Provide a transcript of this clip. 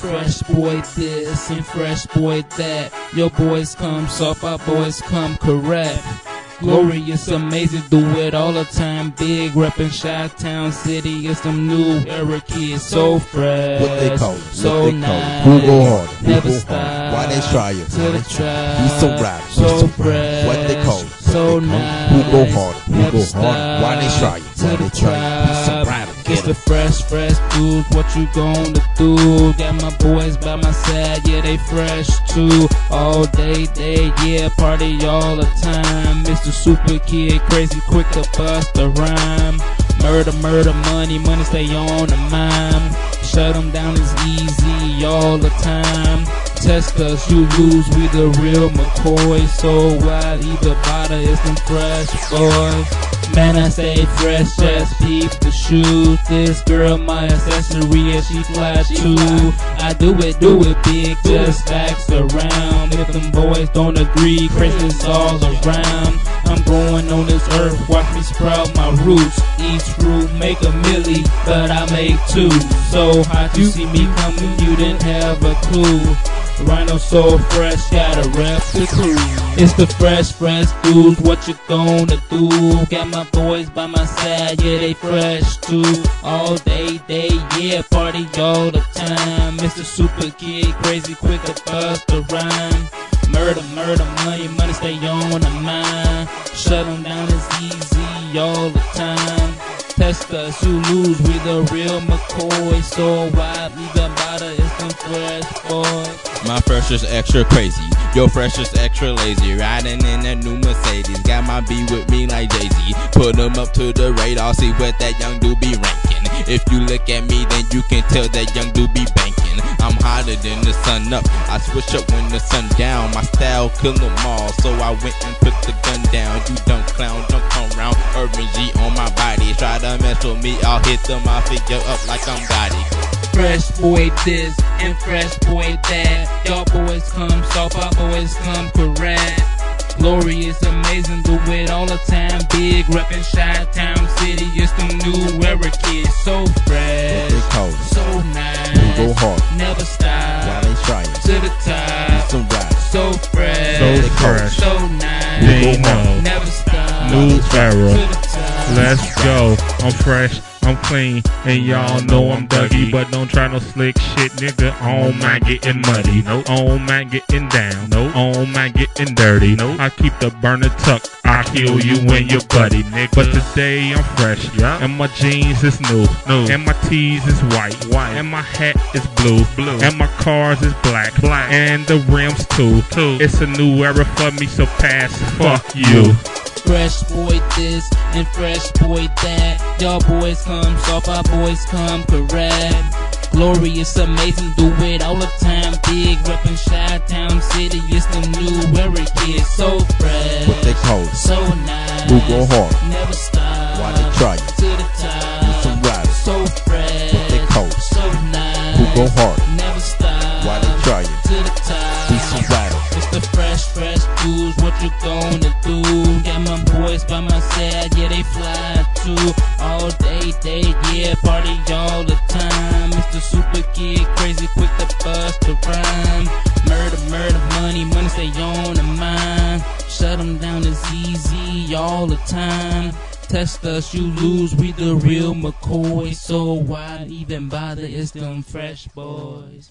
Fresh boy this and fresh boy that. Your boys come soft, our boys come correct. Glorious, amazing, do it all the time. Big reppin' Chi Town City, it's them new era kids, so fresh. What they call it? So what they nice. call it? Who go hard? Who Never go stop. hard? Why they try it? To the try it? So rap? So so fresh. What they call it? So nice. Who go hard? Who Never go hard? Why they try it? To Why the they try it? It's the fresh, fresh dudes. What you gonna do? Got my boys by my side, yeah, they fresh too. All day, day, yeah, party all the time. Mr. Super Kid, crazy quick to bust a rhyme. Murder, murder, money, money stay on the mind. Shut 'em down is easy all the time. Test us, you lose, we the real McCoy. So wide, either bother, it's them fresh boys. Man, I say fresh, just peep the shoes. This girl, my accessory, and she fly too. I do it, do it big, just ask around. If them boys don't agree, crazy's all around. I'm growing on this earth, watch me sprout my roots. Each fruit make a milli, but I make two. So how'd you see me coming? You didn't have a clue. RyNo so fresh, gotta rep the crew. It's the fresh, fresh dudes, what you gonna do? Got my boys by my side, yeah, they fresh too. All day, day, yeah, party all the time. Mr. Super Kid, crazy quick to bust the rhyme. Murder, murder, money, money stay on the mind. Shut 'em down is easy all the time. Test us, you lose, we the real McCoy. So wide, we the bother, it's them fresh boys. My fresh is extra crazy. Your fresh is extra lazy. Riding in that new Mercedes. Got my B with me like Jay Z. Put 'em up to the radar. See what that young dude be ranking. If you look at me, then you can tell that young dude be banking. I'm hotter than the sun up. I switch up when the sun down. My style kill 'em all. So I went and put the gun down. You don't clown, don't come round. Urban G on my body. Try to mess with me, I'll hit them. I figure up like I'm Gotti. Fresh boy this and fresh boy that. Y'all boys come soft, our boys come correct. Glorious, amazing, do it all the time. Big reppin' Chi Town City, it's them new era kids. So fresh, they so nice. go hard? Never stop. they try it? To the top, Some rap. so fresh, So They fresh. so nice. They know. Never stop. New era. Let's go. I'm fresh. I'm clean, and y'all know I'm Dougie, but don't try no slick shit, nigga. On man getting muddy, no. On man getting down, no. On man getting dirty, no. I keep the burner tucked. I kill you when you're buddy, nigga. But today I'm fresh, yeah. And my jeans is new, new. And my tees is white, white. And my hat is blue, blue. And my cars is black, black. And the rims too, too. It's a new era for me, so pass. Fuck you. Fresh boy this and fresh boy that. Y'all boys come soft, our boys come correct. Glorious, amazing, do it all the time. Big reppin' Chi Town City, it's the new era kids. So fresh, What they call it? so nice. Who go hard? Never stop. Why they try it? To the top. Some rap. So fresh. What they call it? So nice. Who go hard? Boys by my side, yeah, they fly too. All day, day, yeah, party all the time. Mr. Super Kid, crazy quick to bust a rhyme. Murder, murder, money, money stay on the mind. Shut 'em down is easy all the time. Test us, you lose, we the real McCoy. So why even bother? It's them fresh boys.